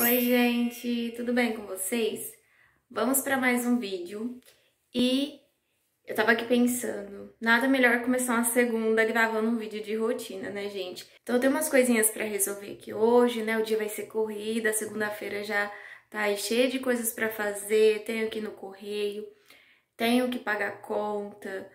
Oi, gente, tudo bem com vocês? Vamos para mais um vídeo e eu tava aqui pensando, nada melhor começar uma segunda gravando um vídeo de rotina, né, gente? Então eu tenho umas coisinhas para resolver aqui hoje, né? O dia vai ser corrida, segunda-feira já tá aí cheia de coisas para fazer, tenho que ir no correio, tenho que pagar conta,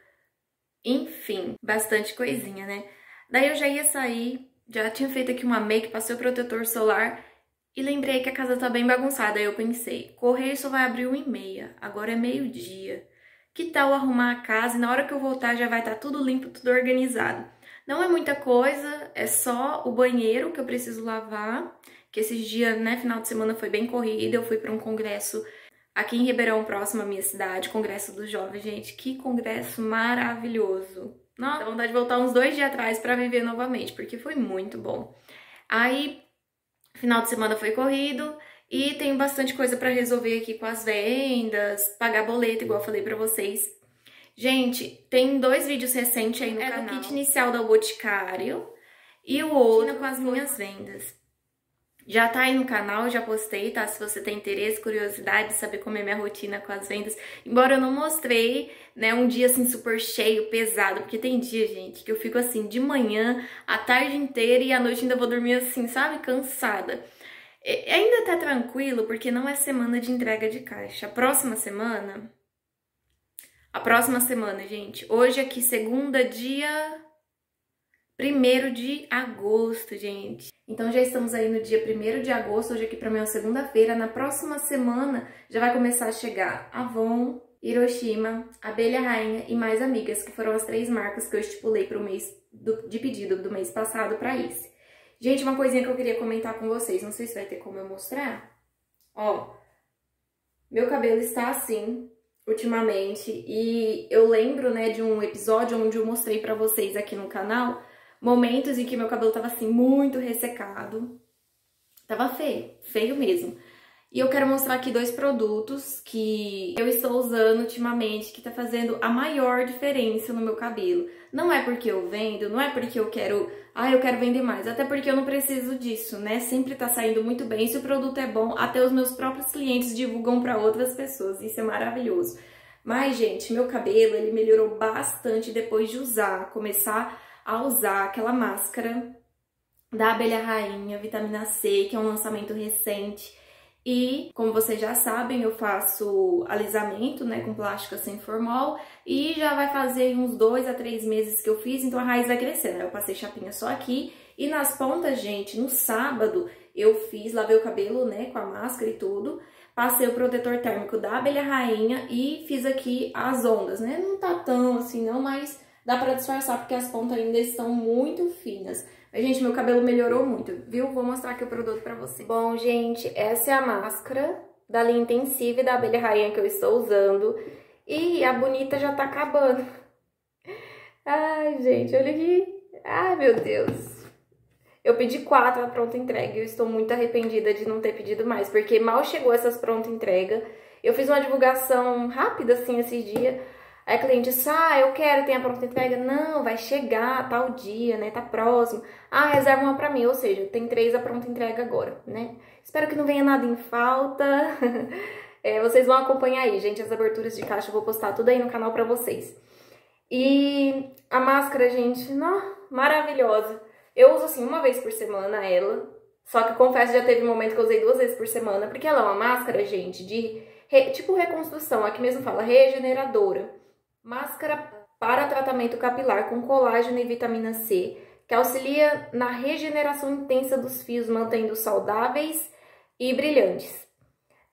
enfim, bastante coisinha, né? Daí eu já ia sair, já tinha feito aqui uma make, passei o protetor solar e lembrei que a casa tá bem bagunçada. Aí eu pensei, correio só vai abrir uma e meia, agora é meio-dia. Que tal arrumar a casa e na hora que eu voltar já vai estar tá tudo limpo, tudo organizado. Não é muita coisa, é só o banheiro que eu preciso lavar, que esses dias, né, final de semana foi bem corrido, eu fui para um congresso aqui em Ribeirão, próximo à minha cidade, congresso dos jovens, gente, que congresso maravilhoso. Nossa, vontade de voltar uns dois dias atrás para viver novamente, porque foi muito bom. Aí Final de semana foi corrido e tenho bastante coisa para resolver aqui com as vendas, pagar boleto, igual eu falei para vocês. Gente, tem dois vídeos recentes aí no é canal. É o kit inicial do Boticário e o outro com as minhas vendas. Já tá aí no canal, já postei, tá? Se você tem interesse, curiosidade de saber como é minha rotina com as vendas. Embora eu não mostrei, né, um dia assim super cheio, pesado, porque tem dia, gente, que eu fico assim de manhã, a tarde inteira e à noite ainda vou dormir assim, sabe? Cansada. E, ainda tá tranquilo, porque não é semana de entrega de caixa. A próxima semana. A próxima semana, gente. Hoje aqui, segunda, dia 1 de agosto, gente. Então já estamos aí no dia 1 de agosto, hoje aqui para mim é segunda-feira. Na próxima semana já vai começar a chegar Avon, Hiroshima, Abelha Rainha e mais amigas, que foram as três marcas que eu estipulei para o mês do, de pedido do mês passado para esse. Gente, uma coisinha que eu queria comentar com vocês, não sei se vai ter como eu mostrar. Ó, meu cabelo está assim ultimamente e eu lembro, né, de um episódio onde eu mostrei para vocês aqui no canal momentos em que meu cabelo tava assim muito ressecado. Tava feio, feio mesmo. E eu quero mostrar aqui dois produtos que eu estou usando ultimamente, que tá fazendo a maior diferença no meu cabelo. Não é porque eu vendo, não é porque eu quero, ah, eu quero vender mais, até porque eu não preciso disso, né? Sempre tá saindo muito bem. Se o produto é bom, até os meus próprios clientes divulgam para outras pessoas. Isso é maravilhoso. Mas, gente, meu cabelo, ele melhorou bastante depois de usar, começar a usar aquela máscara da abelha rainha, vitamina C, que é um lançamento recente. E, como vocês já sabem, eu faço alisamento, né, com plástica sem formol, e já vai fazer uns dois a três meses que eu fiz, então a raiz vai crescendo. Eu passei chapinha só aqui, e nas pontas, gente, no sábado eu fiz, lavei o cabelo, né, com a máscara e tudo, passei o protetor térmico da abelha rainha e fiz aqui as ondas, né, não tá tão assim não, mas dá pra disfarçar porque as pontas ainda estão muito finas. Mas, gente, meu cabelo melhorou muito, viu? Vou mostrar aqui o produto pra vocês. Bom, gente, essa é a máscara da linha Intensive da abelha rainha que eu estou usando. E a bonita já tá acabando. Ai, gente, olha aqui. Ai, meu Deus. Eu pedi quatro a pronta entrega e eu estou muito arrependida de não ter pedido mais, porque mal chegou essas pronta entrega. Eu fiz uma divulgação rápida, assim, esses dias. Aí a cliente disse, ah, eu quero, tem a pronta entrega. Não, vai chegar tal dia, né, tá próximo. Ah, reserva uma pra mim, ou seja, tem três a pronta entrega agora, né. Espero que não venha nada em falta. é, vocês vão acompanhar aí, gente, as aberturas de caixa, eu vou postar tudo aí no canal pra vocês. E a máscara, gente, não, maravilhosa. Eu uso assim uma vez por semana ela, só que confesso já teve um momento que eu usei duas vezes por semana, porque ela é uma máscara, gente, de tipo reconstrução, aqui mesmo fala regeneradora. Máscara para tratamento capilar com colágeno e vitamina C, que auxilia na regeneração intensa dos fios, mantendo saudáveis e brilhantes.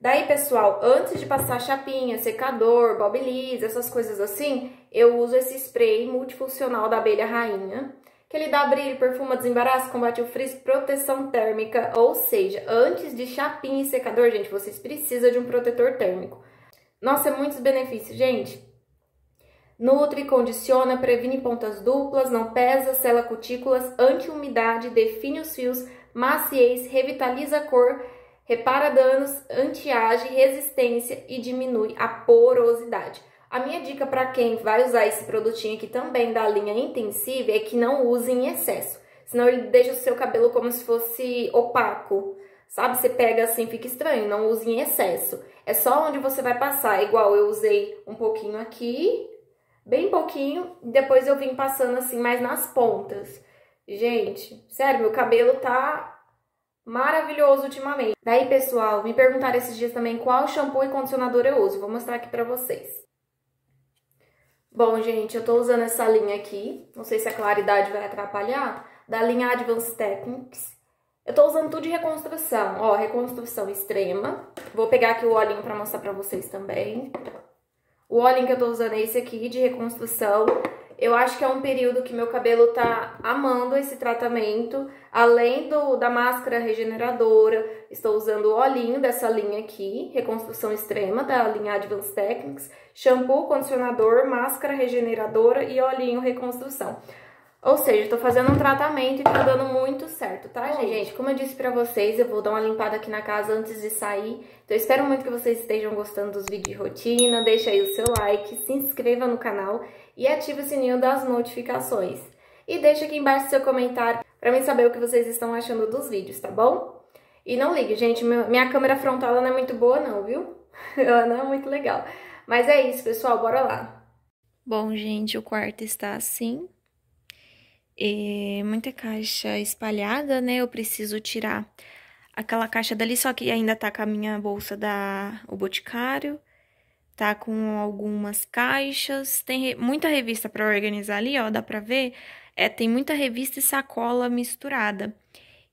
Daí, pessoal, antes de passar chapinha, secador, bob essas coisas assim, eu uso esse spray multifuncional da abelha rainha, que ele dá brilho, perfuma, desembaraço, combate o frizz, proteção térmica, ou seja, antes de chapinha e secador, gente, vocês precisam de um protetor térmico. Nossa, é muitos benefícios, gente. Nutre, condiciona, previne pontas duplas, não pesa, sela cutículas, anti-umidade, define os fios, maciez, revitaliza a cor, repara danos, anti-age, resistência e diminui a porosidade. A minha dica para quem vai usar esse produtinho aqui também da linha intensiva é que não use em excesso, senão ele deixa o seu cabelo como se fosse opaco, sabe? Você pega assim, fica estranho, não use em excesso. É só onde você vai passar, igual eu usei um pouquinho aqui, bem pouquinho, depois eu vim passando assim mais nas pontas. Gente, sério, meu cabelo tá maravilhoso ultimamente. Daí, pessoal, me perguntaram esses dias também qual shampoo e condicionador eu uso. Vou mostrar aqui pra vocês. Bom, gente, eu tô usando essa linha aqui. Não sei se a claridade vai atrapalhar. Da linha Advanced Techniques. Eu tô usando tudo de reconstrução. Ó, reconstrução extrema. Vou pegar aqui o olhinho pra mostrar pra vocês também. O olhinho que eu tô usando é esse aqui, de reconstrução. Eu acho que é um período que meu cabelo tá amando esse tratamento. Além do, da máscara regeneradora, estou usando o olhinho dessa linha aqui, Reconstrução Extrema, da linha Advanced Techniques. Shampoo, condicionador, máscara regeneradora e olhinho reconstrução. Ou seja, tô fazendo um tratamento e tá dando muito certo, tá, Bom, gente? Gente, como eu disse pra vocês, eu vou dar uma limpada aqui na casa antes de sair. Então, eu espero muito que vocês estejam gostando dos vídeos de rotina. Deixa aí o seu like, se inscreva no canal e ative o sininho das notificações. E deixa aqui embaixo seu comentário pra mim saber o que vocês estão achando dos vídeos, tá bom? E não ligue, gente, minha câmera frontal não é muito boa não, viu? Ela não é muito legal. Mas é isso, pessoal, bora lá. Bom, gente, o quarto está assim é, muita caixa espalhada, né? Eu preciso tirar aquela caixa dali, só que ainda tá com a minha bolsa da O Boticário. Tá com algumas caixas, tem re, muita revista para organizar ali, ó, dá pra ver. É, tem muita revista e sacola misturada.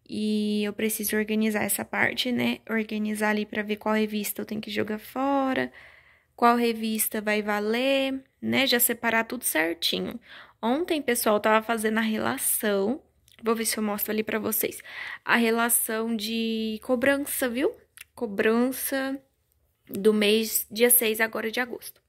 E eu preciso organizar essa parte, né? Organizar ali para ver qual revista eu tenho que jogar fora, qual revista vai valer, né? Já separar tudo certinho. Ontem, pessoal, tava fazendo a relação, vou ver se eu mostro ali pra vocês, a relação de cobrança, viu? Cobrança do mês, dia 6 agora de agosto.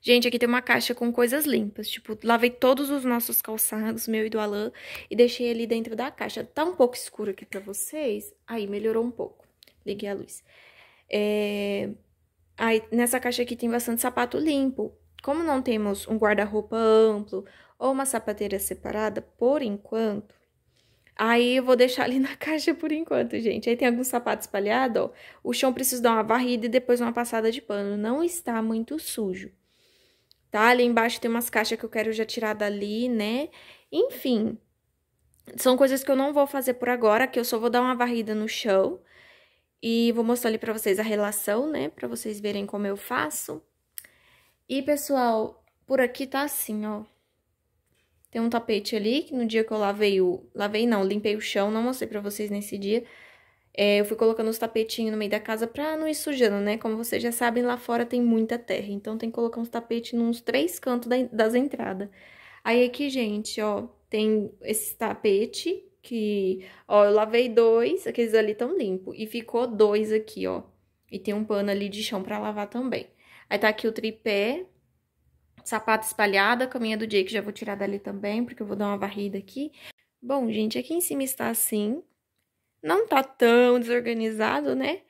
Gente, aqui tem uma caixa com coisas limpas, tipo, lavei todos os nossos calçados, meu e do Alan, e deixei ali dentro da caixa. Tá um pouco escuro aqui pra vocês, aí melhorou um pouco, liguei a luz. É... Aí, nessa caixa aqui tem bastante sapato limpo. Como não temos um guarda-roupa amplo, ou uma sapateira separada, por enquanto, aí eu vou deixar ali na caixa por enquanto, gente. Aí tem alguns sapatos espalhados, ó. O chão precisa dar uma varrida e depois uma passada de pano. Não está muito sujo. Tá? Ali embaixo tem umas caixas que eu quero já tirar dali, né? Enfim, são coisas que eu não vou fazer por agora, que eu só vou dar uma varrida no chão. E vou mostrar ali pra vocês a relação, né? Pra vocês verem como eu faço. E, pessoal, por aqui tá assim, ó. Tem um tapete ali, que no dia que eu lavei o... Lavei não, limpei o chão, não mostrei pra vocês nesse dia. É, eu fui colocando os tapetinhos no meio da casa pra não ir sujando, né? Como vocês já sabem, lá fora tem muita terra. Então, tem que colocar uns tapetes nos três cantos da, das entradas. Aí, aqui, gente, ó, tem esse tapete que... Ó, eu lavei dois, aqueles ali tão limpos. E ficou dois aqui, ó. E tem um pano ali de chão pra lavar também. Aí, tá aqui o tripé, sapato espalhado, caminha do Jake já vou tirar dali também, porque eu vou dar uma varrida aqui. Bom, gente, aqui em cima está assim. Não tá tão desorganizado, né?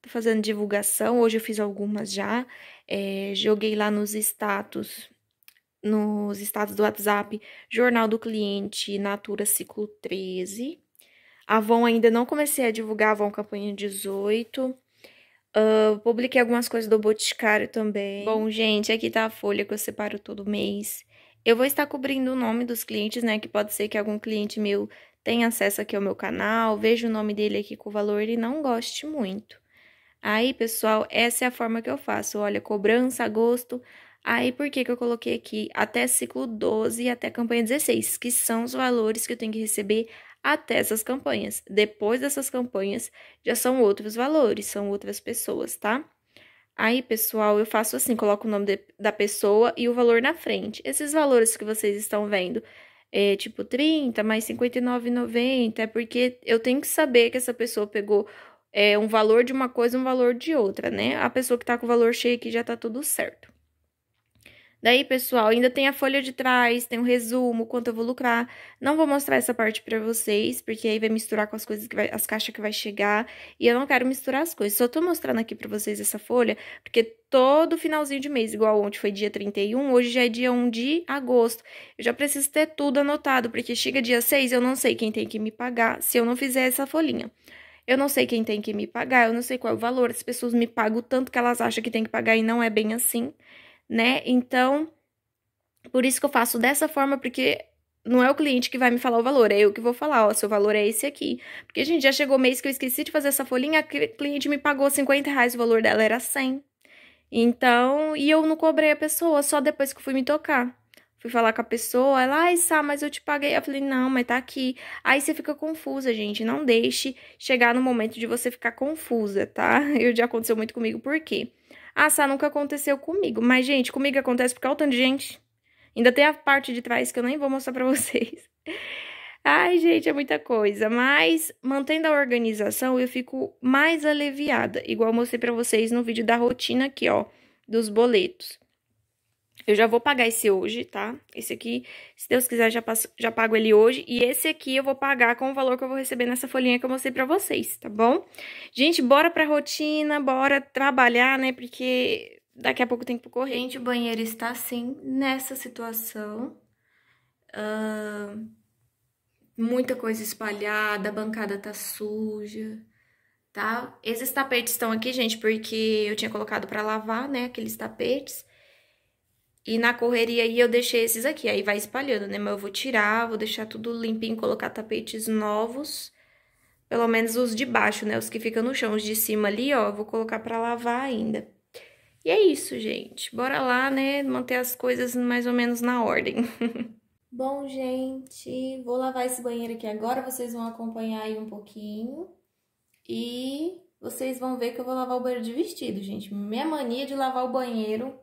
Tô fazendo divulgação, hoje eu fiz algumas já. É, joguei lá nos status, nos status do WhatsApp, Jornal do Cliente, Natura Ciclo 13. Avon ainda não comecei a divulgar, Avon Campanha 18. Uh, publiquei algumas coisas do Boticário também. Bom, gente, aqui tá a folha que eu separo todo mês. Eu vou estar cobrindo o nome dos clientes, né? Que pode ser que algum cliente meu tenha acesso aqui ao meu canal, veja o nome dele aqui com o valor e não goste muito. Aí, pessoal, essa é a forma que eu faço. Olha, cobrança, agosto. Aí, por que que eu coloquei aqui até ciclo 12 e até campanha 16? Que são os valores que eu tenho que receber até essas campanhas. Depois dessas campanhas, já são outros valores, são outras pessoas, tá? Aí, pessoal, eu faço assim, coloco o nome de, da pessoa e o valor na frente. Esses valores que vocês estão vendo, é tipo 30 mais 59,90, é porque eu tenho que saber que essa pessoa pegou é, um valor de uma coisa um valor de outra, né? A pessoa que tá com o valor cheio aqui já tá tudo certo. Daí, pessoal, ainda tem a folha de trás, tem o um resumo, quanto eu vou lucrar. Não vou mostrar essa parte pra vocês, porque aí vai misturar com as coisas que vai, as caixas que vai chegar. E eu não quero misturar as coisas. Só tô mostrando aqui pra vocês essa folha, porque todo finalzinho de mês, igual ontem foi dia 31, hoje já é dia 1 de agosto. Eu já preciso ter tudo anotado, porque chega dia 6, eu não sei quem tem que me pagar se eu não fizer essa folhinha. Eu não sei quem tem que me pagar, eu não sei qual é o valor. As pessoas me pagam o tanto que elas acham que tem que pagar e não é bem assim, né? Então, por isso que eu faço dessa forma, porque não é o cliente que vai me falar o valor, é eu que vou falar, ó, seu valor é esse aqui. Porque, gente, já chegou mês que eu esqueci de fazer essa folhinha, a cliente me pagou 50 reais, o valor dela era 100. Então, e eu não cobrei a pessoa, só depois que fui me tocar. Fui falar com a pessoa, ela, ai, Sá, mas eu te paguei. Eu falei, não, mas tá aqui. Aí você fica confusa, gente. Não deixe chegar no momento de você ficar confusa, tá? Eu já aconteceu muito comigo, por quê? Ah, Sá, nunca aconteceu comigo. Mas, gente, comigo acontece porque é o tanto de gente. Ainda tem a parte de trás que eu nem vou mostrar pra vocês. Ai, gente, é muita coisa. Mas, mantendo a organização, eu fico mais aliviada. Igual eu mostrei pra vocês no vídeo da rotina aqui, ó, dos boletos. Eu já vou pagar esse hoje, tá? Esse aqui, se Deus quiser, já, passo, já pago ele hoje. E esse aqui eu vou pagar com o valor que eu vou receber nessa folhinha que eu mostrei pra vocês, tá bom? Gente, bora pra rotina, bora trabalhar, né? Porque daqui a pouco tem que correr. Gente, o banheiro está assim, nessa situação. Uh, muita coisa espalhada, a bancada tá suja, tá? Esses tapetes estão aqui, gente, porque eu tinha colocado pra lavar, né? Aqueles tapetes. E na correria aí eu deixei esses aqui, aí vai espalhando, né? Mas eu vou tirar, vou deixar tudo limpinho, colocar tapetes novos. Pelo menos os de baixo, né? Os que ficam no chão, os de cima ali, ó, vou colocar pra lavar ainda. E é isso, gente. Bora lá, né? Manter as coisas mais ou menos na ordem. Bom, gente, vou lavar esse banheiro aqui agora. Vocês vão acompanhar aí um pouquinho. E vocês vão ver que eu vou lavar o banheiro de vestido, gente. Minha mania de lavar o banheiro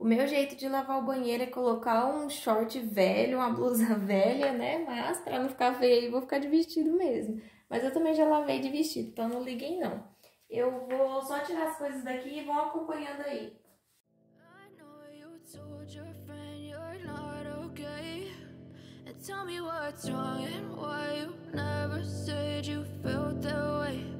o meu jeito de lavar o banheiro é colocar um short velho, uma blusa velha, né? Mas pra não ficar feio, vou ficar de vestido mesmo. Mas eu também já lavei de vestido, então não liguei não. Eu vou só tirar as coisas daqui e vão acompanhando aí. Tell me what's wrong and why you never said you felt that way.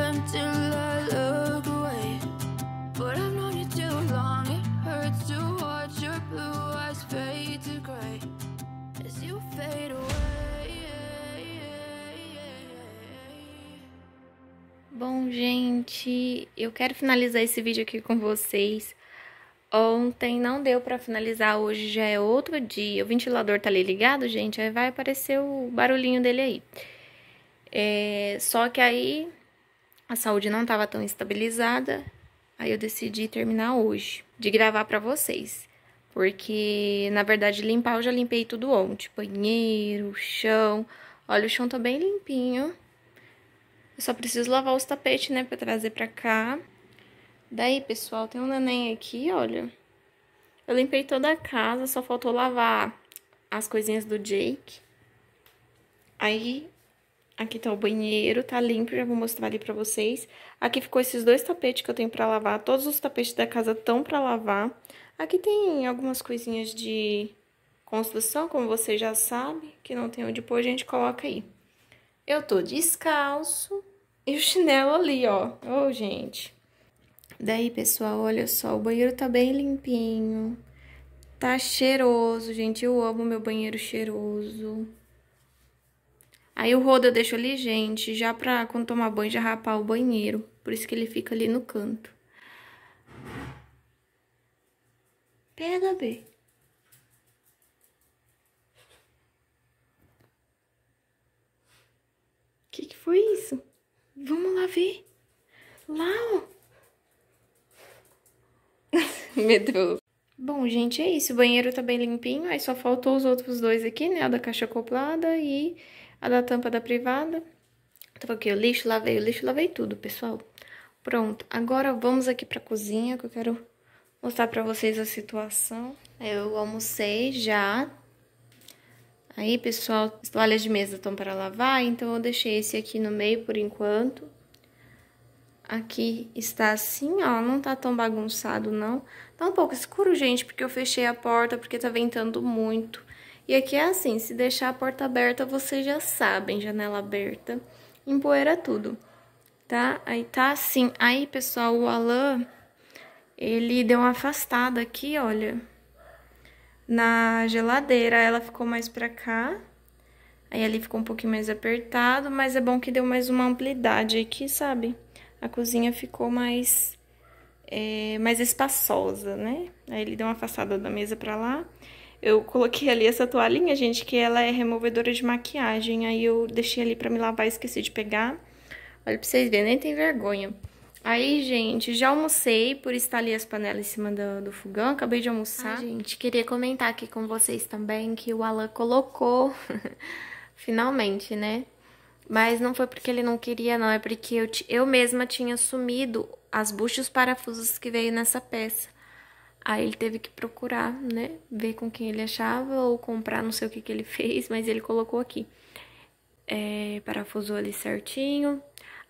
Bom, gente, eu quero finalizar esse vídeo aqui com vocês. Ontem não deu pra finalizar, hoje já é outro dia. O ventilador tá ali ligado, gente, aí vai aparecer o barulhinho dele aí. É, só que aí a saúde não tava tão estabilizada, aí eu decidi terminar hoje, de gravar pra vocês. Porque, na verdade, limpar eu já limpei tudo ontem. Banheiro, chão. Olha, o chão tá bem limpinho. Eu só preciso lavar os tapetes, né, pra trazer pra cá. Daí, pessoal, tem um neném aqui, olha. Eu limpei toda a casa, só faltou lavar as coisinhas do Jake. Aí, aqui tá o banheiro, tá limpo, já vou mostrar ali pra vocês. Aqui ficou esses dois tapetes que eu tenho pra lavar. Todos os tapetes da casa estão pra lavar. Aqui tem algumas coisinhas de construção, como vocês já sabem, que não tem onde pôr, a gente coloca aí. Eu tô descalço e o chinelo ali, ó. Ô, oh, gente. Daí, pessoal, olha só, o banheiro tá bem limpinho. Tá cheiroso, gente. Eu amo meu banheiro cheiroso. Aí o rodo eu deixo ali, gente, já pra quando tomar banho, já rapar o banheiro. Por isso que ele fica ali no canto. Pega, B. Que que foi isso? Vamos lá ver. Lá, ó. Medroso. Bom, gente, é isso. O banheiro tá bem limpinho. Aí só faltou os outros dois aqui, né? A da caixa acoplada e a da tampa da privada. Aqui o lixo, lavei o lixo, lavei tudo, pessoal. Pronto. Agora vamos aqui pra cozinha, que eu quero mostrar pra vocês a situação. Eu almocei já. Aí, pessoal, as toalhas de mesa estão para lavar, então eu deixei esse aqui no meio por enquanto. Aqui está assim, ó, não tá tão bagunçado não. Tá um pouco escuro, gente, porque eu fechei a porta, porque tá ventando muito. E aqui é assim, se deixar a porta aberta, vocês já sabem, janela aberta, empoeira tudo, tá? Aí tá assim. Aí, pessoal, o Alan, ele deu uma afastada aqui, olha, na geladeira. Ela ficou mais pra cá. Aí ali ficou um pouquinho mais apertado, mas é bom que deu mais uma amplidade aqui, sabe? A cozinha ficou mais, é, mais espaçosa, né? Aí ele deu uma afastada da mesa pra lá. Eu coloquei ali essa toalhinha, gente, que ela é removedora de maquiagem. Aí eu deixei ali pra me lavar e esqueci de pegar. Olha pra vocês verem, nem tem vergonha. Aí, gente, já almocei, por estar ali as panelas em cima do, do fogão, acabei de almoçar. Ai, gente, queria comentar aqui com vocês também que o Alan colocou, finalmente, né? Mas não foi porque ele não queria, não, é porque eu, eu mesma tinha sumido as buchas parafusos que veio nessa peça. Aí ele teve que procurar, né, ver com quem ele achava ou comprar, não sei o que que ele fez, mas ele colocou aqui. É, parafusou ali certinho,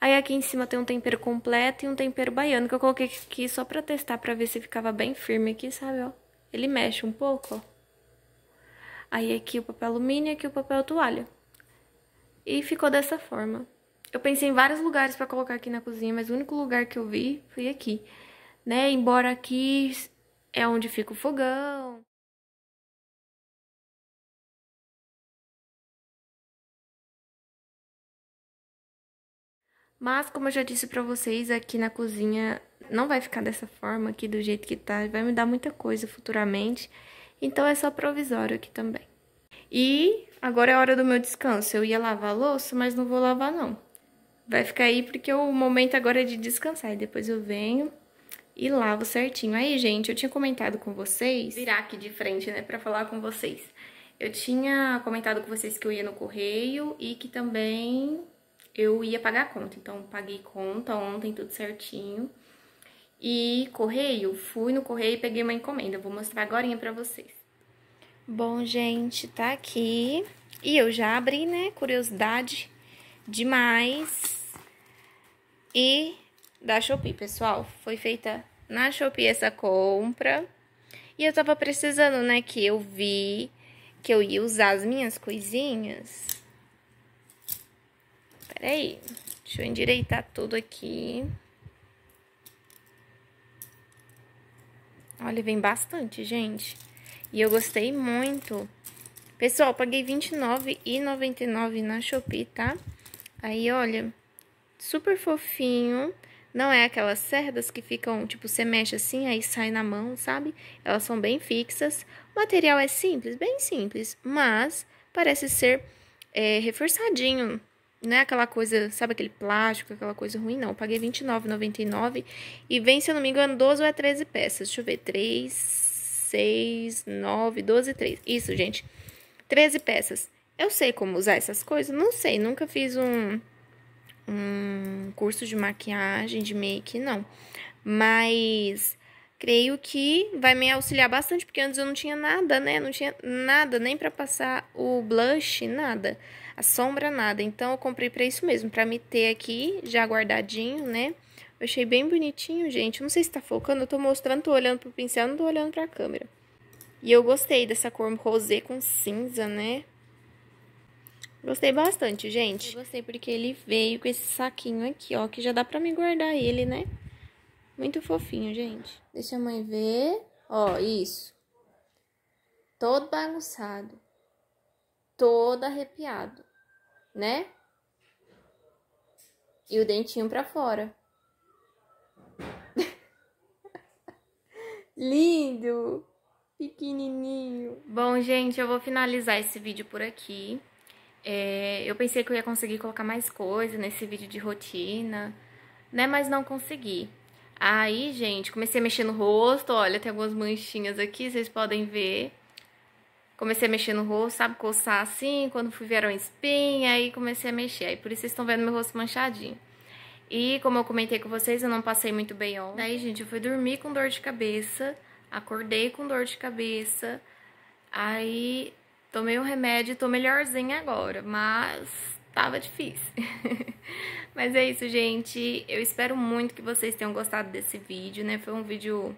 Aí aqui em cima tem um tempero completo e um tempero baiano, que eu coloquei aqui só pra testar, pra ver se ficava bem firme aqui, sabe, ó. Ele mexe um pouco, ó. Aí aqui o papel alumínio e aqui o papel toalha. E ficou dessa forma. Eu pensei em vários lugares pra colocar aqui na cozinha, mas o único lugar que eu vi foi aqui. Né, embora aqui é onde fica o fogão. Mas, como eu já disse pra vocês, aqui na cozinha não vai ficar dessa forma aqui, do jeito que tá. Vai me dar muita coisa futuramente. Então, é só provisório aqui também. E agora é a hora do meu descanso. Eu ia lavar a louça, mas não vou lavar, não. Vai ficar aí porque o momento agora é de descansar. E depois eu venho e lavo certinho. Aí, gente, eu tinha comentado com vocês... Virar aqui de frente, né, pra falar com vocês. Eu tinha comentado com vocês que eu ia no correio e que também eu ia pagar a conta. Então, paguei conta ontem, tudo certinho. E correio, fui no correio e peguei uma encomenda. Vou mostrar agora pra vocês. Bom, gente, tá aqui. E eu já abri, né? Curiosidade demais. E da Shopee, pessoal. Foi feita na Shopee essa compra. E eu tava precisando, né? Que eu vi que eu ia usar as minhas coisinhas Peraí, deixa eu endireitar tudo aqui. Olha, vem bastante, gente. E eu gostei muito. Pessoal, paguei R$29,99 na Shopee, tá? Aí, olha, super fofinho. Não é aquelas cerdas que ficam, tipo, você mexe assim, aí sai na mão, sabe? Elas são bem fixas. O material é simples, bem simples, mas parece ser é, reforçadinho não é aquela coisa, sabe aquele plástico, aquela coisa ruim, não. Eu paguei R$29,99 e vem, se eu não me engano, 12 ou é 13 peças. Deixa eu ver, 3, 6, 9, 12, 3. Isso, gente, 13 peças. Eu sei como usar essas coisas? Não sei, nunca fiz um, um curso de maquiagem, de make, não. Mas creio que vai me auxiliar bastante, porque antes eu não tinha nada, né? Não tinha nada, nem para passar o blush, nada a sombra nada. Então, eu comprei pra isso mesmo, pra me ter aqui já guardadinho, né? Eu achei bem bonitinho, gente. Não sei se tá focando, eu tô mostrando, tô olhando pro pincel, não tô olhando pra câmera. E eu gostei dessa cor rosé com cinza, né? Gostei bastante, gente. Eu gostei porque ele veio com esse saquinho aqui, ó, que já dá pra me guardar ele, né? Muito fofinho, gente. Deixa a mãe ver. Ó, isso. Todo bagunçado. Todo arrepiado né? E o dentinho pra fora. Lindo! Pequenininho. Bom, gente, eu vou finalizar esse vídeo por aqui. É, eu pensei que eu ia conseguir colocar mais coisa nesse vídeo de rotina, né? Mas não consegui. Aí, gente, comecei a mexer no rosto. Olha, tem algumas manchinhas aqui, vocês podem ver. Comecei a mexer no rosto, sabe? Coçar assim, quando fui vieram espinha, aí comecei a mexer. Aí por isso vocês estão vendo meu rosto manchadinho. E como eu comentei com vocês, eu não passei muito bem ontem. Daí, gente, eu fui dormir com dor de cabeça, acordei com dor de cabeça, aí tomei um remédio e tô melhorzinha agora, mas tava difícil. mas é isso, gente. Eu espero muito que vocês tenham gostado desse vídeo, né? Foi um vídeo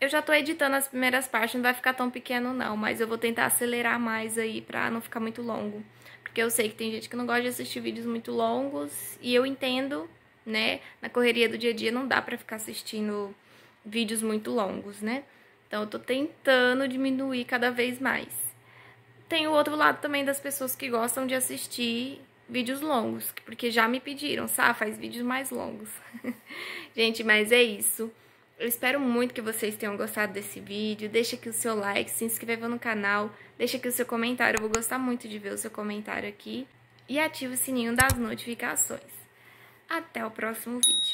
eu já tô editando as primeiras partes, não vai ficar tão pequeno não, mas eu vou tentar acelerar mais aí pra não ficar muito longo. Porque eu sei que tem gente que não gosta de assistir vídeos muito longos e eu entendo, né? Na correria do dia a dia não dá pra ficar assistindo vídeos muito longos, né? Então eu tô tentando diminuir cada vez mais. Tem o outro lado também das pessoas que gostam de assistir vídeos longos, porque já me pediram, sabe? Faz vídeos mais longos. gente, mas é isso. Eu espero muito que vocês tenham gostado desse vídeo. Deixa aqui o seu like, se inscreva no canal, deixa aqui o seu comentário. Eu vou gostar muito de ver o seu comentário aqui. E ative o sininho das notificações. Até o próximo vídeo.